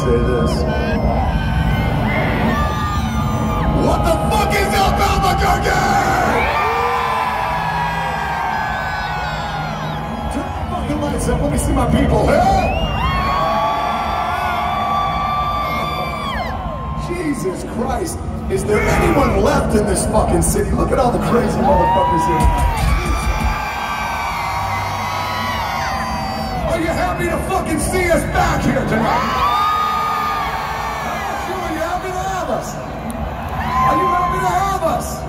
say this. What the fuck is Albuquerque? Turn the fucking lights up. Let me see my people. Hey! Jesus Christ. Is there anyone left in this fucking city? Look at all the crazy motherfuckers here. Are you happy to fucking see us back here tonight? Have us?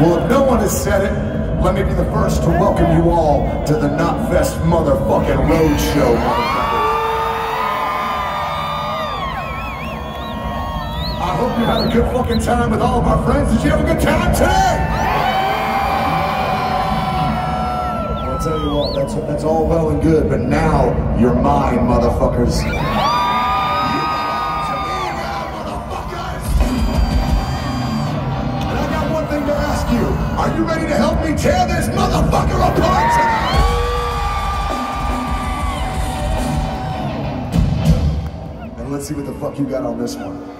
Well, if no one has said it, let me be the first to welcome you all to the Not Knotfest motherfucking road show. I hope you had a good fucking time with all of our friends. Did you have a good time today? I'll tell you what, that's, that's all well and good, but now you're mine, motherfuckers. Ask you. Are you ready to help me tear this motherfucker apart tonight? And let's see what the fuck you got on this one.